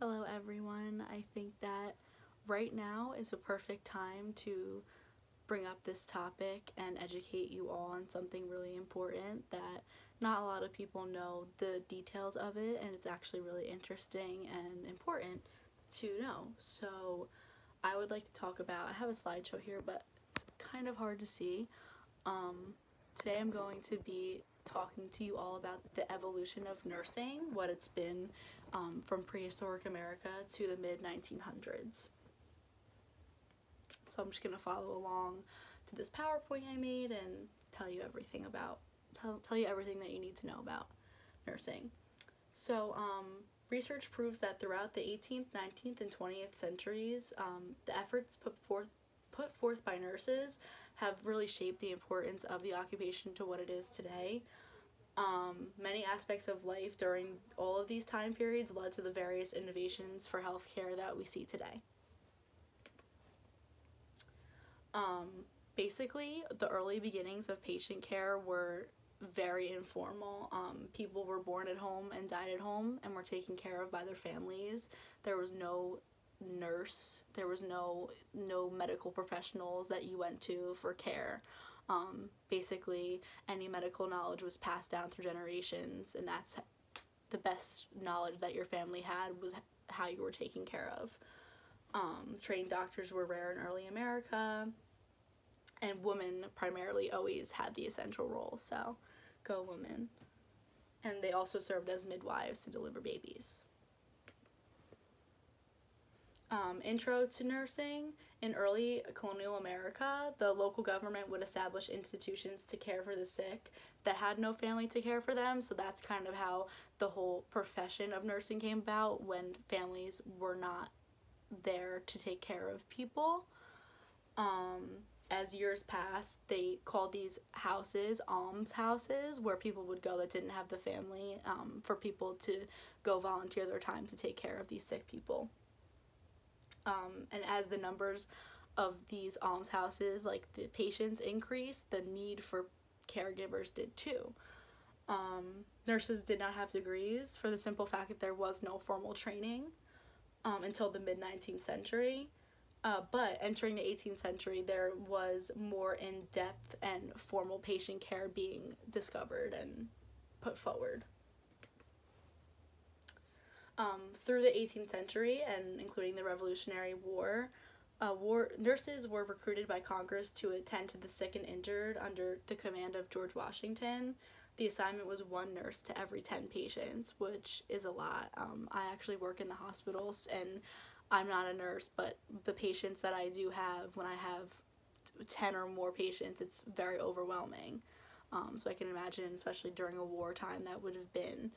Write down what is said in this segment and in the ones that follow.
Hello everyone. I think that right now is a perfect time to bring up this topic and educate you all on something really important that not a lot of people know the details of it and it's actually really interesting and important to know. So I would like to talk about, I have a slideshow here but it's kind of hard to see. Um, today I'm going to be talking to you all about the evolution of nursing, what it's been um, from prehistoric America to the mid 1900s. So I'm just going to follow along to this PowerPoint I made and tell you everything about, tell, tell you everything that you need to know about nursing. So um, research proves that throughout the 18th, 19th, and 20th centuries, um, the efforts put forth put forth by nurses have really shaped the importance of the occupation to what it is today. Um, many aspects of life during all of these time periods led to the various innovations for healthcare that we see today. Um, basically, the early beginnings of patient care were very informal. Um, people were born at home and died at home and were taken care of by their families. There was no nurse. There was no no medical professionals that you went to for care. Um, basically, any medical knowledge was passed down through generations, and that's the best knowledge that your family had was how you were taken care of. Um, trained doctors were rare in early America, and women primarily always had the essential role. So, go women. And they also served as midwives to deliver babies. Um, intro to nursing. In early colonial America, the local government would establish institutions to care for the sick that had no family to care for them. So that's kind of how the whole profession of nursing came about when families were not there to take care of people. Um, as years passed, they called these houses alms houses where people would go that didn't have the family um, for people to go volunteer their time to take care of these sick people. Um, and as the numbers of these almshouses, like the patients increased, the need for caregivers did too. Um, nurses did not have degrees for the simple fact that there was no formal training um, until the mid 19th century. Uh, but entering the 18th century, there was more in depth and formal patient care being discovered and put forward. Um, through the 18th century and including the Revolutionary War, uh, war nurses were recruited by Congress to attend to the sick and injured under the command of George Washington. The assignment was one nurse to every 10 patients, which is a lot. Um, I actually work in the hospitals and I'm not a nurse, but the patients that I do have, when I have 10 or more patients, it's very overwhelming. Um, so I can imagine, especially during a wartime, that would have been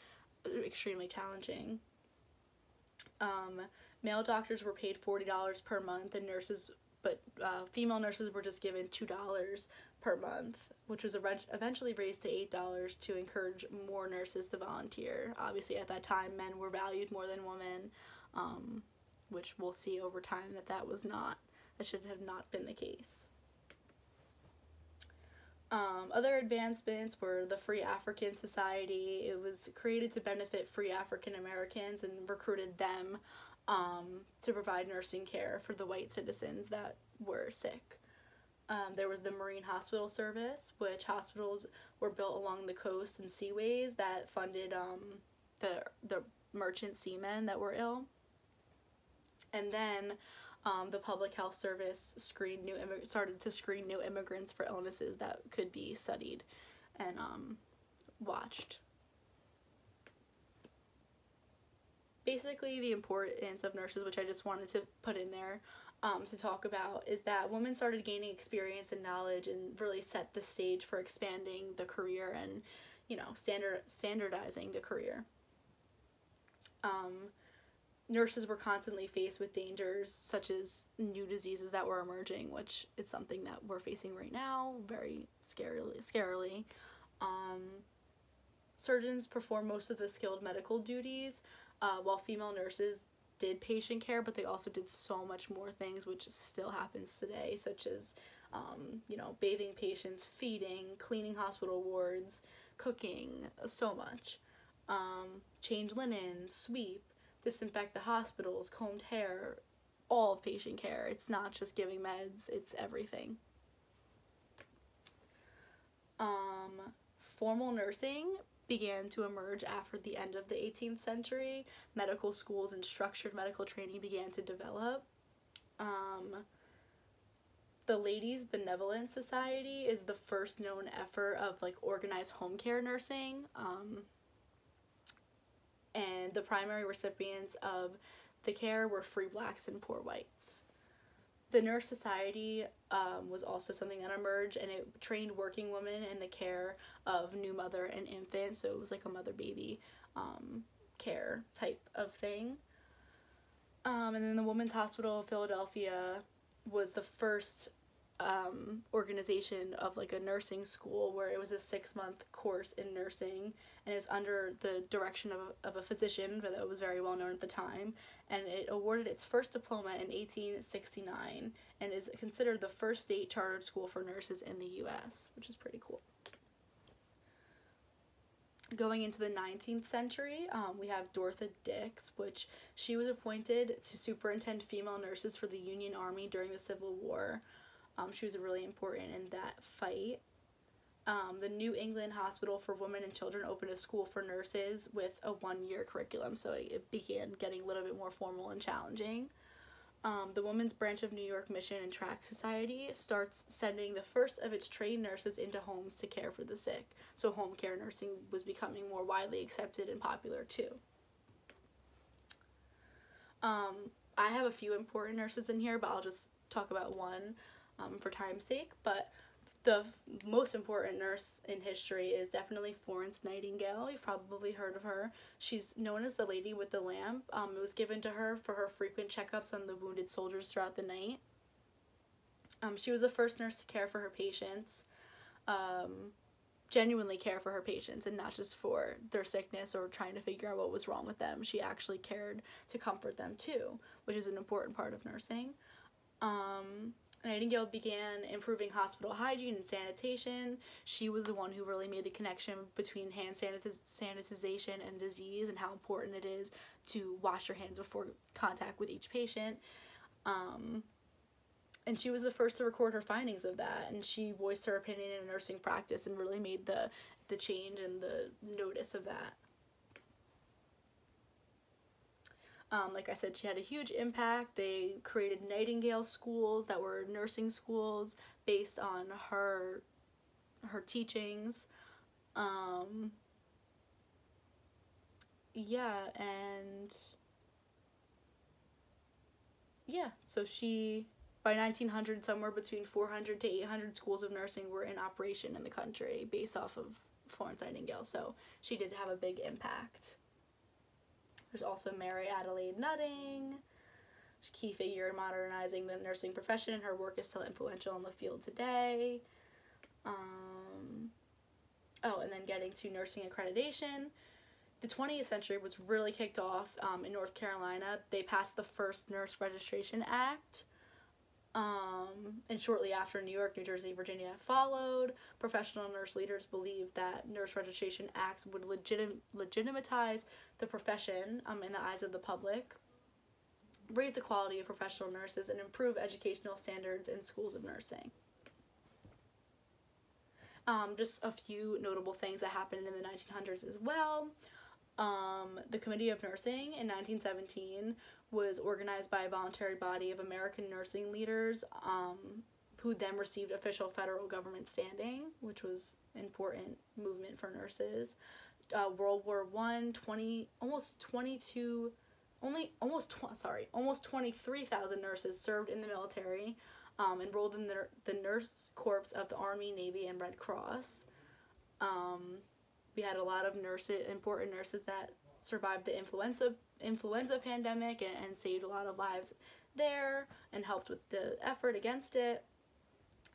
extremely challenging. Um, male doctors were paid $40 per month and nurses, but uh, female nurses were just given $2 per month, which was eventually raised to $8 to encourage more nurses to volunteer. Obviously, at that time, men were valued more than women, um, which we'll see over time that that was not, that should have not been the case. Um, other advancements were the Free African Society. It was created to benefit free African Americans and recruited them um, to provide nursing care for the white citizens that were sick. Um, there was the Marine Hospital Service, which hospitals were built along the coast and seaways that funded um, the, the merchant seamen that were ill. And then um, the public health service screened new started to screen new immigrants for illnesses that could be studied and um, watched. Basically, the importance of nurses, which I just wanted to put in there um, to talk about, is that women started gaining experience and knowledge and really set the stage for expanding the career and, you know, standard standardizing the career. Um, nurses were constantly faced with dangers such as new diseases that were emerging, which is something that we're facing right now, very scarily. scarily. Um, surgeons perform most of the skilled medical duties, uh, while female nurses did patient care, but they also did so much more things, which still happens today, such as, um, you know, bathing patients, feeding, cleaning hospital wards, cooking, so much. Um, change linen, sweep, disinfect the hospitals, combed hair, all of patient care. It's not just giving meds, it's everything. Um, formal nursing began to emerge after the end of the 18th century. Medical schools and structured medical training began to develop. Um, the Ladies Benevolent Society is the first known effort of like organized home care nursing. Um, and the primary recipients of the care were free blacks and poor whites. The Nurse Society um, was also something that emerged and it trained working women in the care of new mother and infant, so it was like a mother baby um, care type of thing. Um, and then the Women's Hospital of Philadelphia was the first um, organization of like a nursing school where it was a six month course in nursing and it was under the direction of a, of a physician that was very well known at the time and it awarded its first diploma in 1869 and is considered the first state chartered school for nurses in the US which is pretty cool going into the 19th century, um, we have Dorothy Dix, which she was appointed to superintend female nurses for the Union Army during the Civil War. Um, she was really important in that fight. Um, the New England Hospital for Women and Children opened a school for nurses with a one year curriculum, so it began getting a little bit more formal and challenging. Um, the Women's Branch of New York Mission and Tract Society starts sending the first of its trained nurses into homes to care for the sick. So, home care nursing was becoming more widely accepted and popular too. Um, I have a few important nurses in here, but I'll just talk about one um, for time's sake. But the most important nurse in history is definitely Florence Nightingale. You've probably heard of her. She's known as the Lady with the Lamp. Um, it was given to her for her frequent checkups on the wounded soldiers throughout the night. Um, she was the first nurse to care for her patients, um, genuinely care for her patients, and not just for their sickness or trying to figure out what was wrong with them. She actually cared to comfort them too, which is an important part of nursing. Um, Nightingale began improving hospital hygiene and sanitation. She was the one who really made the connection between hand sanitiz- sanitization and disease and how important it is to wash your hands before contact with each patient. Um, and she was the first to record her findings of that and she voiced her opinion in nursing practice and really made the the change and the notice of that Um, like I said, she had a huge impact. They created Nightingale schools that were nursing schools based on her her teachings. Um, yeah, and yeah, so she by 1900 somewhere between 400 to 800 schools of nursing were in operation in the country based off of Florence Nightingale. So she did have a big impact. There's also Mary Adelaide Nutting, key figure in modernizing the nursing profession. And her work is still influential in the field today. Um, oh, and then getting to nursing accreditation. The 20th century was really kicked off um, in North Carolina. They passed the first Nurse Registration Act, um, and shortly after, New York, New Jersey, Virginia followed. Professional nurse leaders believed that nurse registration acts would legitim- legitimize the profession um, in the eyes of the public, raise the quality of professional nurses, and improve educational standards in schools of nursing. Um, just a few notable things that happened in the 1900s as well. Um, the Committee of Nursing in 1917 was organized by a voluntary body of American nursing leaders um, who then received official federal government standing, which was important movement for nurses. Uh, World War One, 20, almost 22, only almost tw- sorry, almost 23,000 nurses served in the military, um, enrolled in the, the nurse corps of the Army, Navy, and Red Cross. Um, we had a lot of nurses, important nurses that survived the influenza influenza pandemic and, and saved a lot of lives there and helped with the effort against it.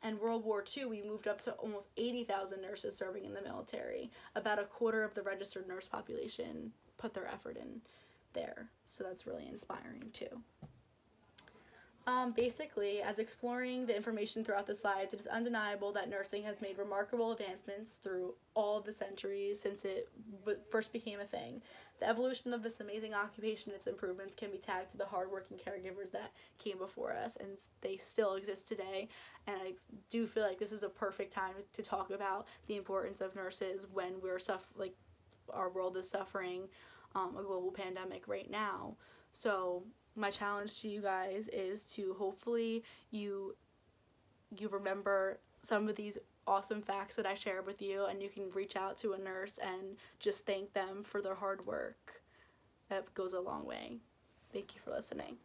And World War II, we moved up to almost 80,000 nurses serving in the military. About a quarter of the registered nurse population put their effort in there. So that's really inspiring too. Um, basically, as exploring the information throughout the slides, it is undeniable that nursing has made remarkable advancements through all the centuries since it first became a thing. The evolution of this amazing occupation, its improvements can be tagged to the hardworking caregivers that came before us, and they still exist today. And I do feel like this is a perfect time to talk about the importance of nurses when we're suff- like our world is suffering um, a global pandemic right now. So my challenge to you guys is to hopefully you you remember some of these awesome facts that I shared with you and you can reach out to a nurse and just thank them for their hard work. That goes a long way. Thank you for listening.